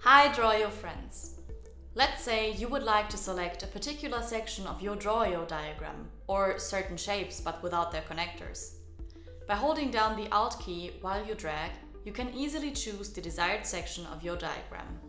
Hi Draw.io friends! Let's say you would like to select a particular section of your Draw.io diagram, or certain shapes but without their connectors. By holding down the Alt key while you drag, you can easily choose the desired section of your diagram.